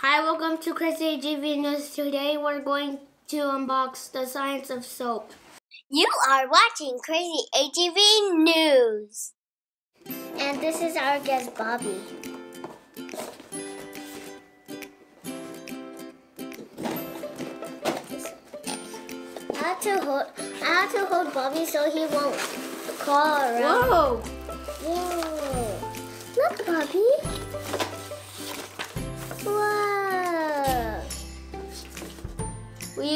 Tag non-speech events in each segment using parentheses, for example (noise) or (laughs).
Hi, welcome to Crazy AGV News. Today we're going to unbox the science of soap. You are watching Crazy AGV News. And this is our guest, Bobby. I have to hold, I have to hold Bobby so he won't crawl around. Whoa! Whoa! Look, Bobby. Whoa!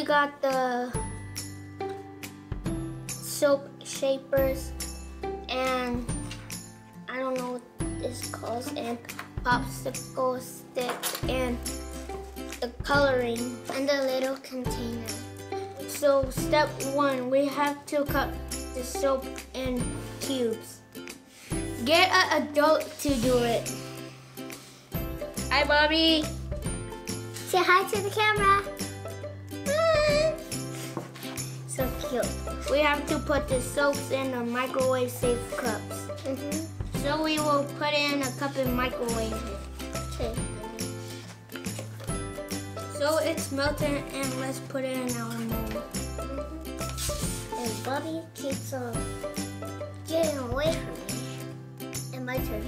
We got the soap shapers and I don't know what this calls and popsicle stick and the coloring and the little container. So step one, we have to cut the soap in cubes. Get an adult to do it. Hi, Bobby. Say hi to the camera. Cute. We have to put the soaps in the microwave safe cups. Mm -hmm. So we will put in a cup and microwave it. Okay. So it's melted and let's put it in our mold. Mm -hmm. And Bobby keeps on getting away from me. And my turn.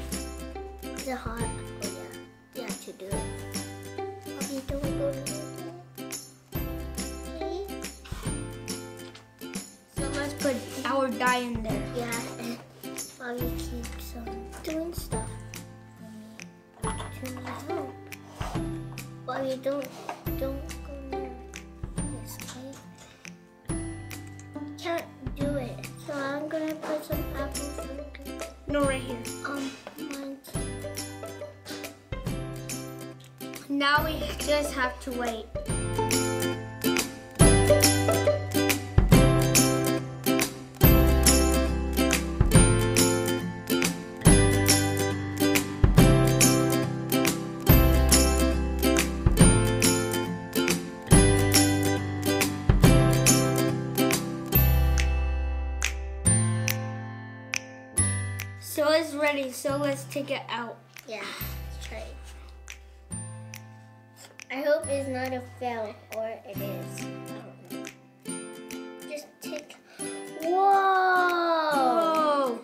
Is it hot? Our dye in there. Yeah, and Bobby keeps on doing stuff to help. Bobby, don't don't go near this, okay? Can't do it. So I'm gonna put some apple sugar. No, right here. Um, mine. Now we just have to wait. So it's ready, so let's take it out. Yeah, let's try it. I hope it's not a fail, or it is. Just take. Whoa! Whoa!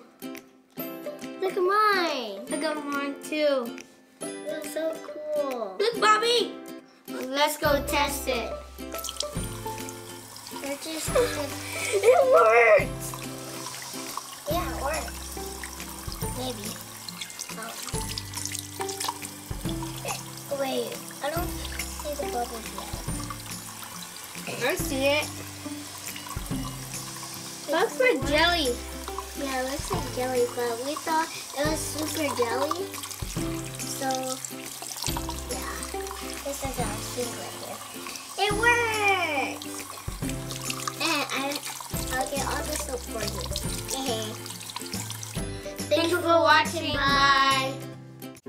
Look at mine. Look at mine too. That's so cool. Look, Bobby. Let's go test it. Just. (laughs) it works. Oh. Wait, I don't see the bubbles yet. I see it. Looks like jelly. Yeah, it looks like jelly, but we thought it was super jelly. So, yeah, this is our secret Thank you for watching. Bye.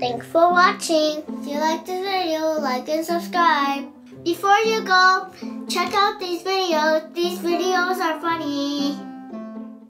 Thanks for watching. If you like this video, like and subscribe. Before you go, check out these videos. These videos are funny.